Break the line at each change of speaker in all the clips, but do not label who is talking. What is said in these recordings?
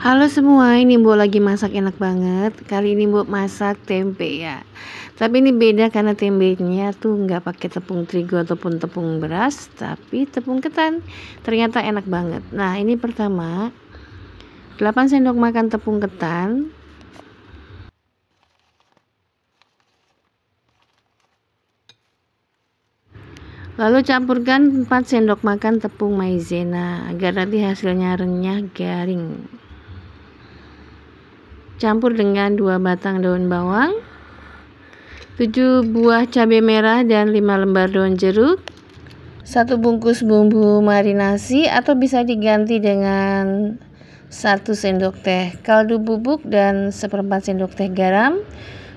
Halo semua, ini Mbok lagi masak enak banget. Kali ini Mbok masak tempe ya. Tapi ini beda karena tembenya tuh nggak pakai tepung terigu ataupun tepung beras, tapi tepung ketan. Ternyata enak banget. Nah, ini pertama 8 sendok makan tepung ketan. Lalu campurkan 4 sendok makan tepung maizena agar nanti hasilnya renyah garing. Campur dengan 2 batang daun bawang, 7 buah cabai merah dan 5 lembar daun jeruk, 1 bungkus bumbu marinasi atau bisa diganti dengan 1 sendok teh kaldu bubuk dan seperempat sendok teh garam.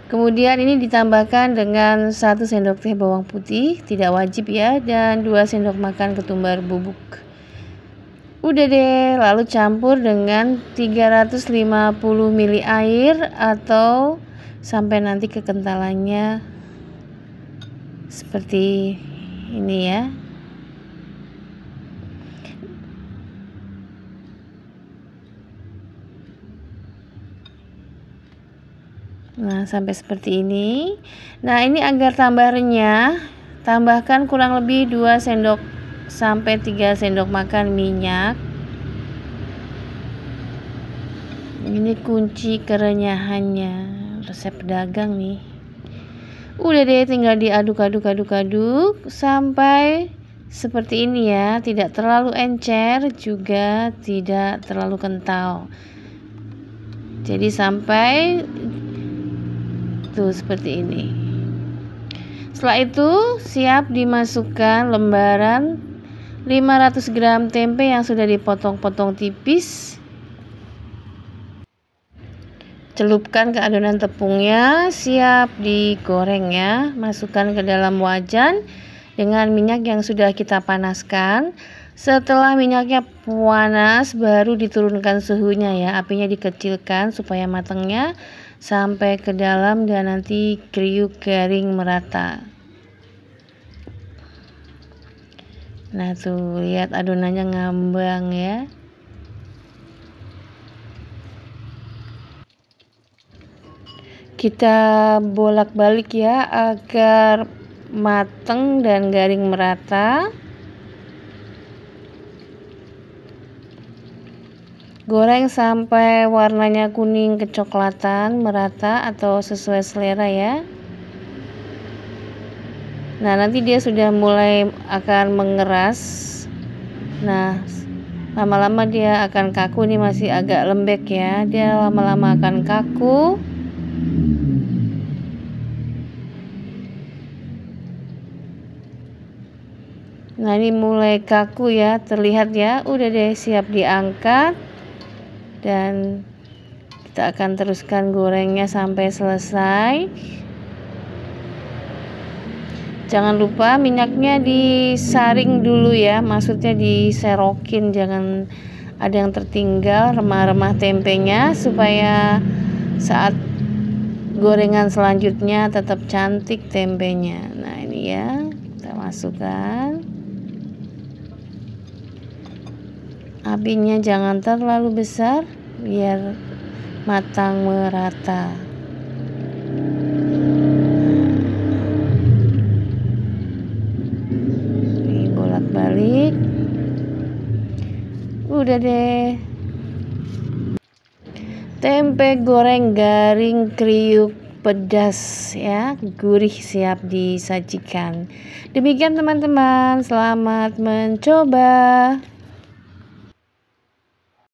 Kemudian ini ditambahkan dengan 1 sendok teh bawang putih, tidak wajib ya, dan 2 sendok makan ketumbar bubuk. Udah deh, lalu campur dengan 350 ml air atau sampai nanti kekentalannya seperti ini ya. Nah, sampai seperti ini. Nah, ini agar tambah renyah, tambahkan kurang lebih 2 sendok sampai 3 sendok makan minyak. Ini kunci kerenyahannya. Resep pedagang nih. Udah deh tinggal diaduk-aduk-aduk-aduk sampai seperti ini ya. Tidak terlalu encer juga tidak terlalu kental. Jadi sampai tuh seperti ini. Setelah itu siap dimasukkan lembaran 500 gram tempe yang sudah dipotong-potong tipis. Celupkan ke adonan tepungnya siap digoreng ya. Masukkan ke dalam wajan dengan minyak yang sudah kita panaskan. Setelah minyaknya panas baru diturunkan suhunya ya. Apinya dikecilkan supaya matangnya sampai ke dalam dan nanti kriuk garing merata Nah tuh lihat adonannya ngambang ya. Kita bolak-balik ya agar mateng dan garing merata. Goreng sampai warnanya kuning kecoklatan merata atau sesuai selera ya. Nah, nanti dia sudah mulai akan mengeras. Nah, lama-lama dia akan kaku ini masih agak lembek ya. Dia lama-lama akan kaku. Nah, ini mulai kaku ya, terlihat ya. Udah deh siap diangkat. Dan kita akan teruskan gorengnya sampai selesai. Jangan lupa minyaknya disaring dulu ya, maksudnya diserokin, jangan ada yang tertinggal remah-remah tempenya supaya saat gorengan selanjutnya tetap cantik tempenya. Nah, ini ya, kita masukkan. Apinya jangan terlalu besar biar matang merata. Udah deh. Tempe goreng garing kriuk pedas ya. Gurih siap disajikan. Demikian teman-teman. Selamat mencoba